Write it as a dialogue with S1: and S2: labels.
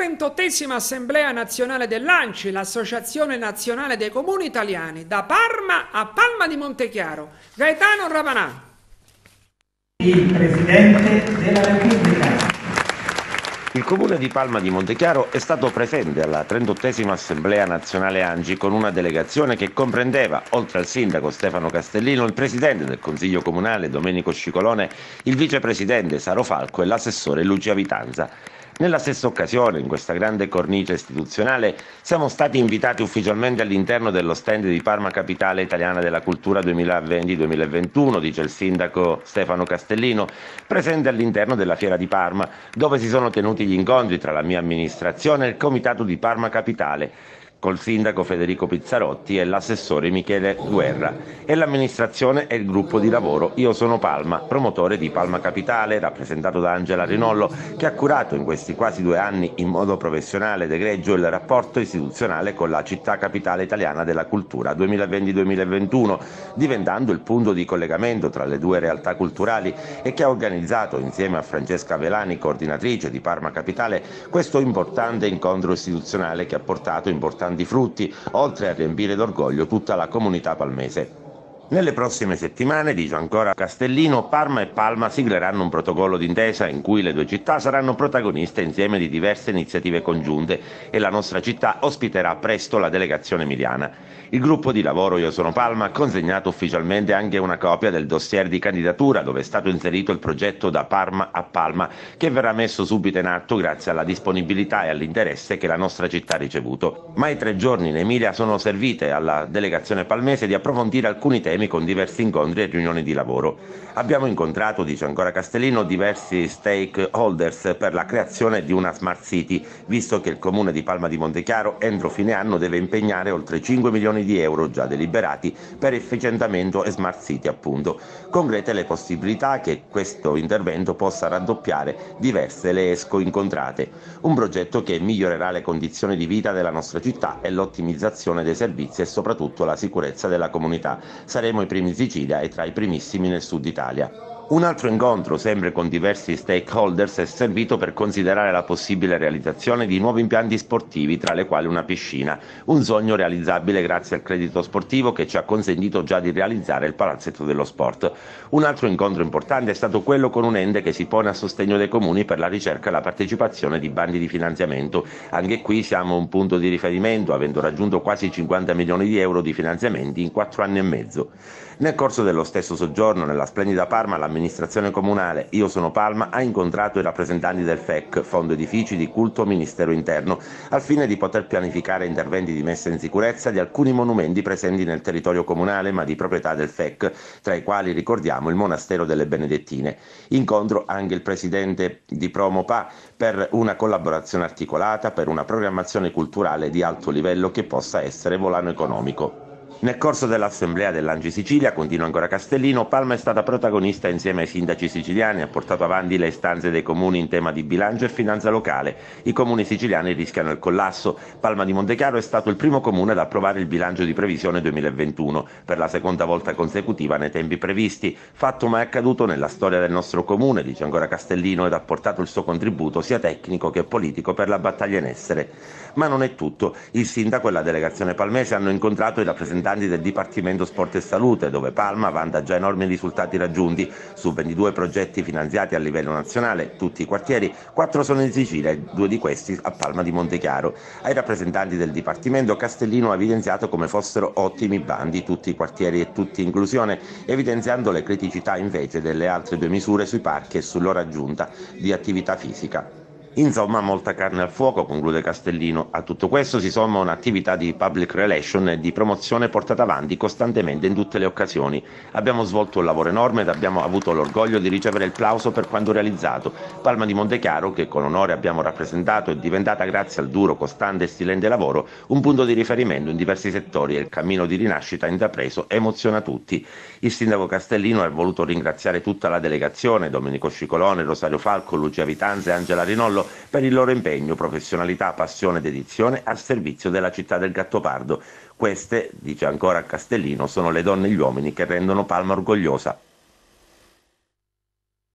S1: 38esima Assemblea Nazionale dell'ANCI, l'Associazione Nazionale dei Comuni Italiani, da Parma a Palma di Montechiaro. Gaetano Ravanà.
S2: Il Presidente della Repubblica.
S3: Il comune di Palma di Montechiaro è stato presente alla 38esima Assemblea Nazionale ANGI con una delegazione che comprendeva, oltre al sindaco Stefano Castellino, il presidente del Consiglio Comunale Domenico Scicolone, il vicepresidente Saro Falco e l'assessore Lucia Vitanza. Nella stessa occasione, in questa grande cornice istituzionale, siamo stati invitati ufficialmente all'interno dello stand di Parma Capitale Italiana della Cultura 2020-2021, dice il sindaco Stefano Castellino, presente all'interno della Fiera di Parma, dove si sono tenuti gli incontri tra la mia amministrazione e il Comitato di Parma Capitale col sindaco Federico Pizzarotti e l'assessore Michele Guerra. E l'amministrazione e il gruppo di lavoro. Io sono Palma, promotore di Palma Capitale, rappresentato da Angela Rinollo, che ha curato in questi quasi due anni in modo professionale ed egregio il rapporto istituzionale con la città capitale italiana della cultura 2020-2021, diventando il punto di collegamento tra le due realtà culturali e che ha organizzato insieme a Francesca Velani, coordinatrice di Parma Capitale, questo importante incontro istituzionale che ha portato importanti importanti frutti, oltre a riempire d'orgoglio tutta la comunità palmese. Nelle prossime settimane, dice ancora Castellino, Parma e Palma sigleranno un protocollo d'intesa in cui le due città saranno protagoniste insieme di diverse iniziative congiunte e la nostra città ospiterà presto la delegazione emiliana. Il gruppo di lavoro Io sono Palma ha consegnato ufficialmente anche una copia del dossier di candidatura dove è stato inserito il progetto da Parma a Palma che verrà messo subito in atto grazie alla disponibilità e all'interesse che la nostra città ha ricevuto. Ma i tre giorni in Emilia sono servite alla delegazione palmese di approfondire alcuni temi con diversi incontri e riunioni di lavoro. Abbiamo incontrato, dice ancora Castellino, diversi stakeholders per la creazione di una smart city, visto che il comune di Palma di Montechiaro entro fine anno deve impegnare oltre 5 milioni di euro già deliberati per efficientamento e smart city appunto. Concrete le possibilità che questo intervento possa raddoppiare diverse le ESCO incontrate, un progetto che migliorerà le condizioni di vita della nostra città e l'ottimizzazione dei servizi e soprattutto la sicurezza della comunità. Saremo i primi in Sicilia e tra i primissimi nel sud Italia. Un altro incontro, sempre con diversi stakeholders, è servito per considerare la possibile realizzazione di nuovi impianti sportivi, tra le quali una piscina, un sogno realizzabile grazie al credito sportivo che ci ha consentito già di realizzare il palazzetto dello sport. Un altro incontro importante è stato quello con un ente che si pone a sostegno dei comuni per la ricerca e la partecipazione di bandi di finanziamento. Anche qui siamo un punto di riferimento, avendo raggiunto quasi 50 milioni di euro di finanziamenti in quattro anni e mezzo. Nel corso dello stesso soggiorno nella splendida Parma, l'amministrazione comunale Io sono Palma ha incontrato i rappresentanti del FEC, Fondo Edifici di Culto Ministero Interno, al fine di poter pianificare interventi di messa in sicurezza di alcuni monumenti presenti nel territorio comunale ma di proprietà del FEC, tra i quali ricordiamo il Monastero delle Benedettine. Incontro anche il presidente di Promopa per una collaborazione articolata per una programmazione culturale di alto livello che possa essere volano economico. Nel corso dell'assemblea dell'Angi Sicilia, continua ancora Castellino, Palma è stata protagonista insieme ai sindaci siciliani, ha portato avanti le istanze dei comuni in tema di bilancio e finanza locale. I comuni siciliani rischiano il collasso. Palma di Montechiaro è stato il primo comune ad approvare il bilancio di previsione 2021, per la seconda volta consecutiva nei tempi previsti, fatto mai accaduto nella storia del nostro comune, dice ancora Castellino, ed ha portato il suo contributo sia tecnico che politico per la battaglia in essere. Ma non è tutto. Il sindaco e la delegazione palmese hanno incontrato i rappresentanti rappresentanti del Dipartimento Sport e Salute, dove Palma vanta già enormi risultati raggiunti. Su 22 progetti finanziati a livello nazionale, tutti i quartieri, 4 sono in Sicilia e due di questi a Palma di Montechiaro. Ai rappresentanti del Dipartimento Castellino ha evidenziato come fossero ottimi bandi tutti i quartieri e tutti inclusione, evidenziando le criticità invece delle altre due misure sui parchi e sull'ora aggiunta di attività fisica. Insomma, molta carne al fuoco, conclude Castellino. A tutto questo si somma un'attività di public relation e di promozione portata avanti costantemente in tutte le occasioni. Abbiamo svolto un lavoro enorme ed abbiamo avuto l'orgoglio di ricevere il plauso per quanto realizzato. Palma di Montechiaro, che con onore abbiamo rappresentato, è diventata grazie al duro, costante e silente lavoro un punto di riferimento in diversi settori e il cammino di rinascita intrapreso emoziona tutti. Il sindaco Castellino ha voluto ringraziare tutta la delegazione, Domenico Scicolone, Rosario Falco, Lucia Vitanza e Angela Rinollo, per il loro impegno, professionalità, passione e dedizione al servizio della città del Gattopardo. Queste, dice ancora Castellino, sono le donne e gli uomini che rendono Palma orgogliosa.